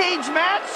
cage match?